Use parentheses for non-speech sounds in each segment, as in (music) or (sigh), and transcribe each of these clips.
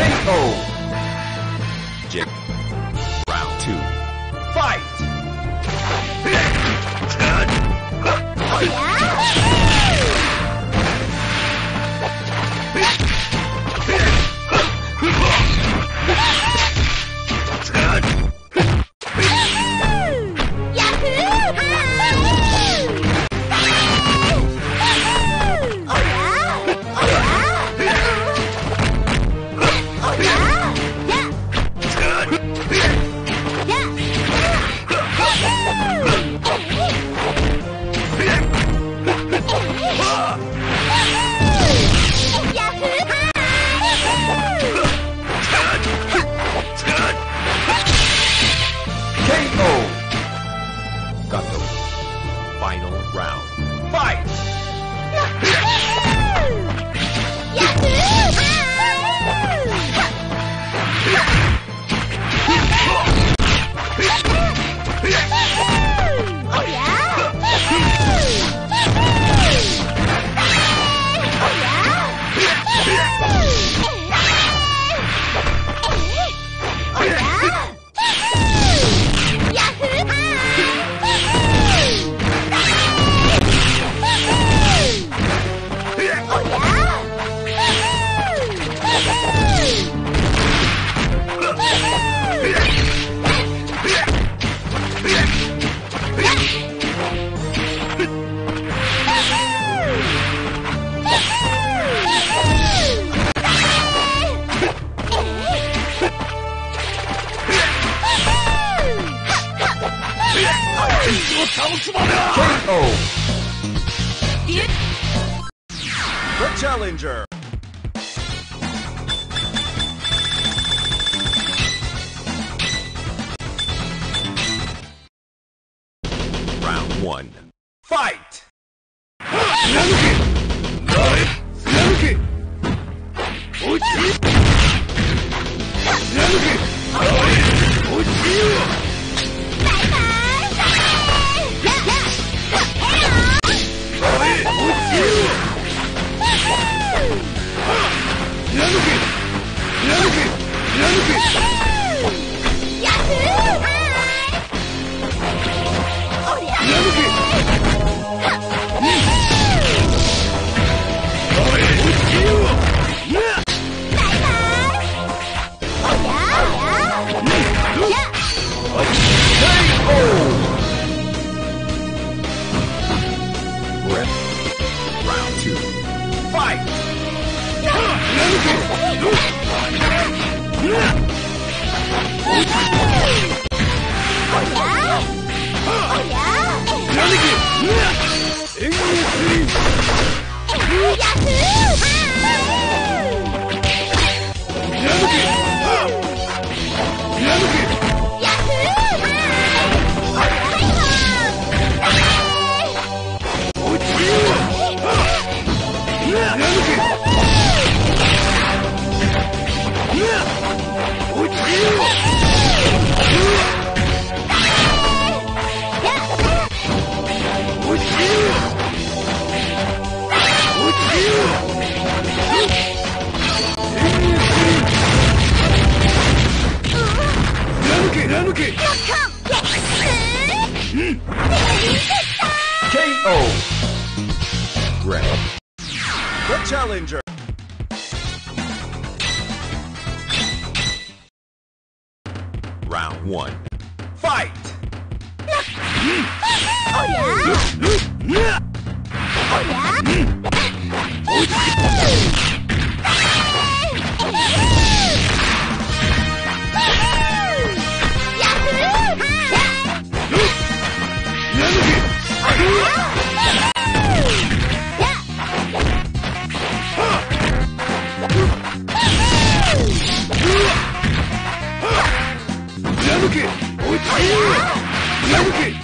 J.O. ¡Ah! 貫る貫貫 KO! Red. The challenger. Round one. Fight! Oh, (laughs) oh, (laughs) けおい太陽貫け。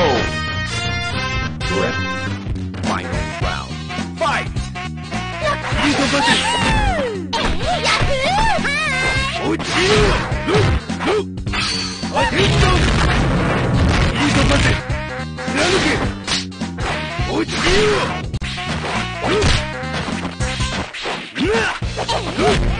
Grip. Final round. Fight! Yuko Bucky! Yahoo! Uchiru! Look! Look! Attention! Yuko Bucky! Nanuki! Uchiru! Look! Look!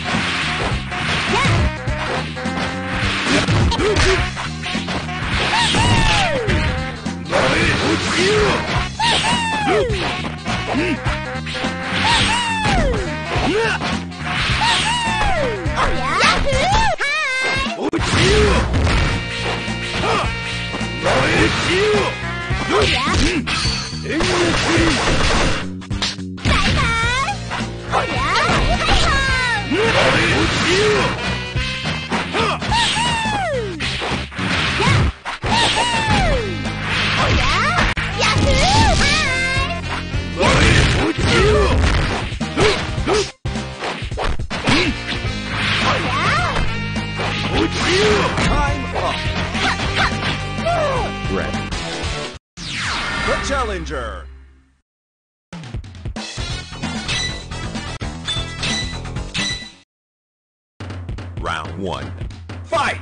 you! Challenger. Round one. Fight!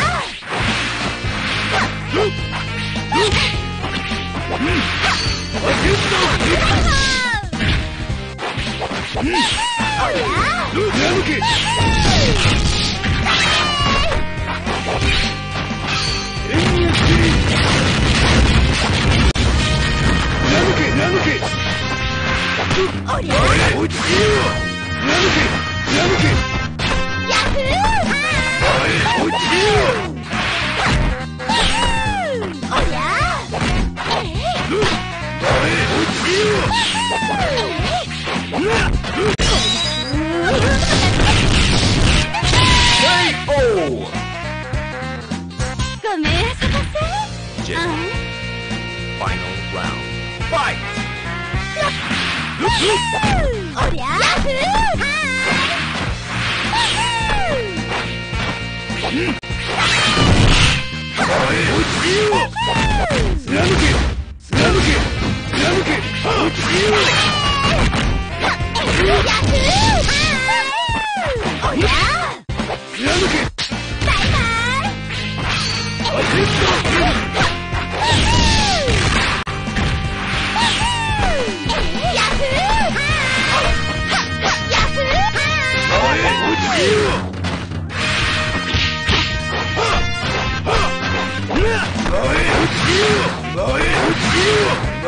せ J. あ Final round. Fight! おりゃはーい Time up. 就是呀，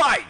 Fight!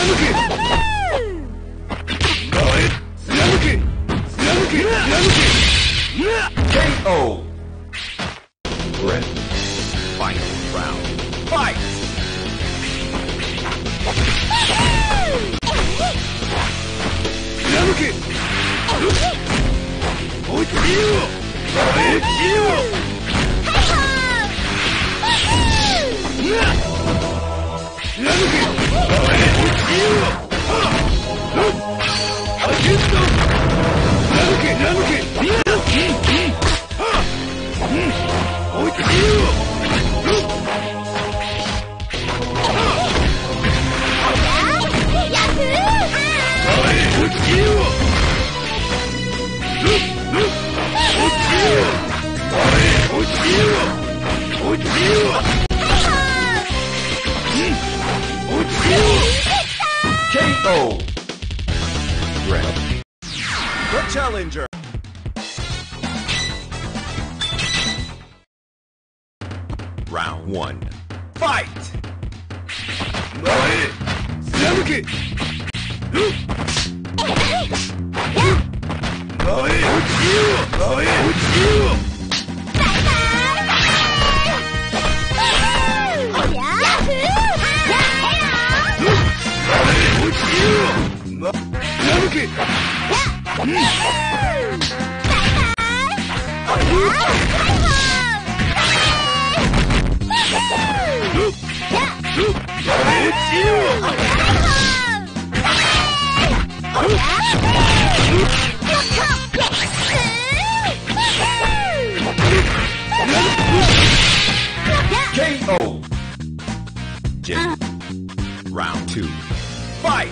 Remember me! KO! Fight!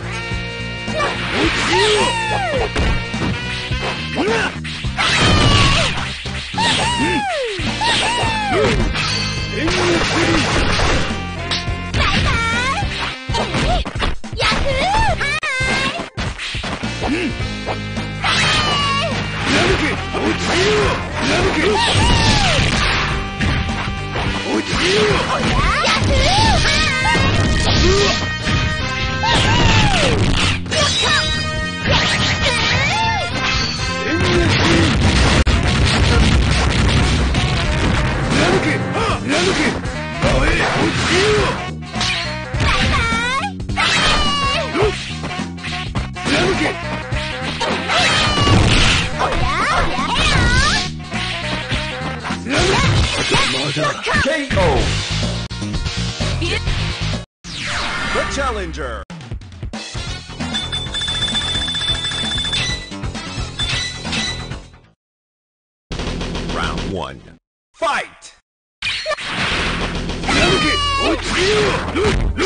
Yeah. Uh!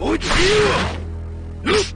Onde viu? Lupa!